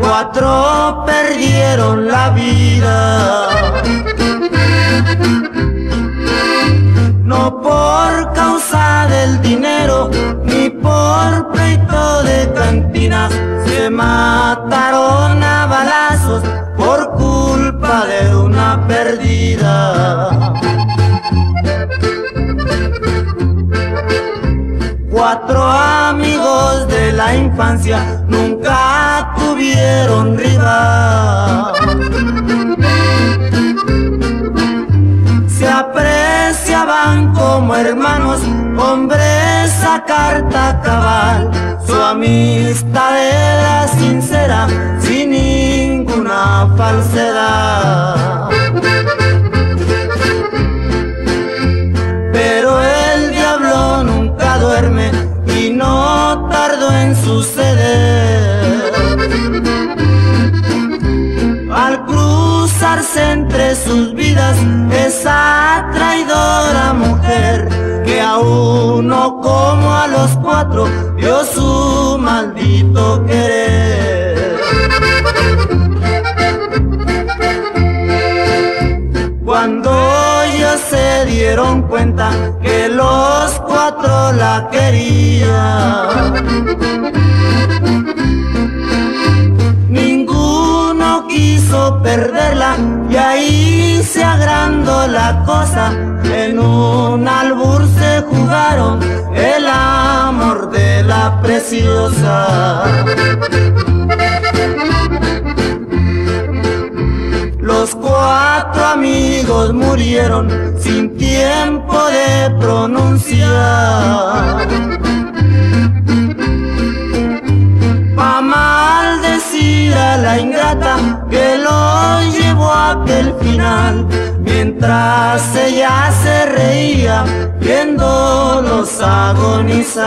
cuatro perdieron la vida. No por causa del dinero, ni por pleito de cantina, se mataron a balazos por culpa de una perdida. Cuatro amigos de la infancia nunca tuvieron rival. Se apreciaban como hermanos, hombres a carta cabal. Su amistad era sincera, sin ninguna falsedad. Pero el diablo nunca duerme y no tardó en suceder. Entre sus vidas esa traidora mujer que a uno como a los cuatro dio su maldito querer. Cuando ellos se dieron cuenta que los cuatro la querían, la cosa. En un albur se jugaron el amor de la preciosa. Los cuatro amigos murieron sin tiempo de pronunciar. Pa maldecir a la ingrata mientras ella se reía viéndolos agonizar.